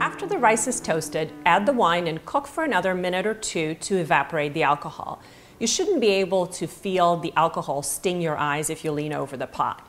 After the rice is toasted, add the wine and cook for another minute or two to evaporate the alcohol. You shouldn't be able to feel the alcohol sting your eyes if you lean over the pot.